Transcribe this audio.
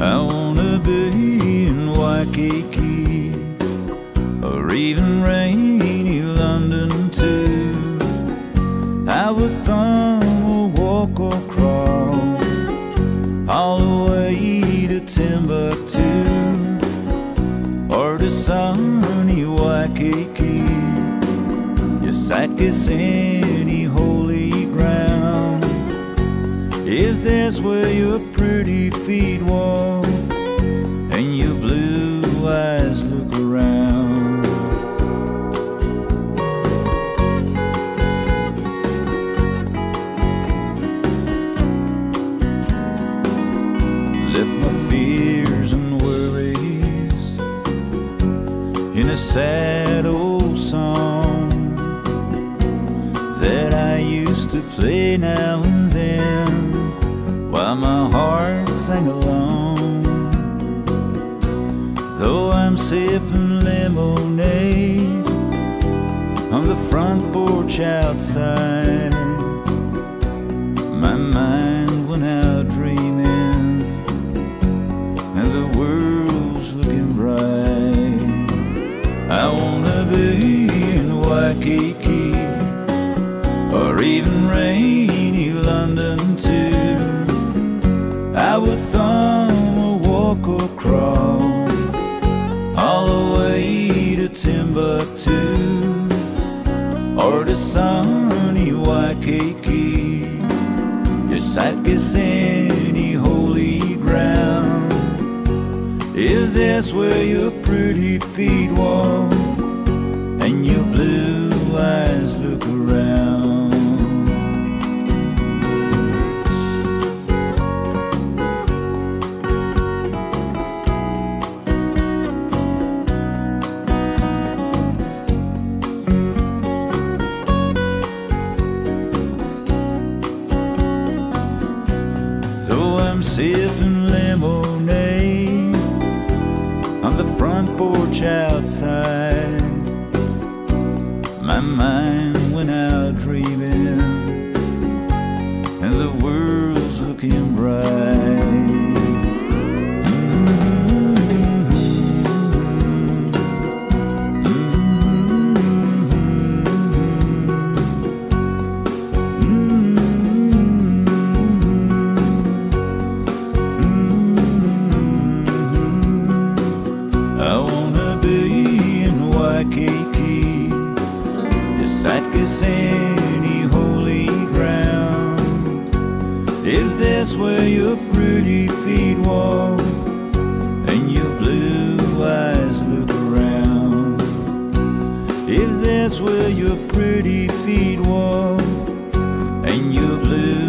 I wanna be in Waikiki or even rainy London too. I would thumb or walk or crawl all the way to Timbuktu or to sunny Waikiki. Yes, I kiss any where your pretty feet walk and your blue eyes look around. Left my fears and worries in a sad old song that I used to play now and then while my heart sang along. Though I'm sipping lemonade on the front porch outside, my mind went out dreaming, and the world's looking bright. I wanna be in Waikiki or even rainy London too. Crawl all the way to Timbuktu. Or to sunny Waikiki. Yes, I'd kiss any holy ground. Is that's where your pretty feet walk I'm sipping lemonade on the front porch outside, my mind went out dreaming, and the world's looking bright. Waikiki. Yes, I'd kiss any holy ground. If that's where your pretty feet walk and your blue eyes look around. If that's where your pretty feet walk and your blue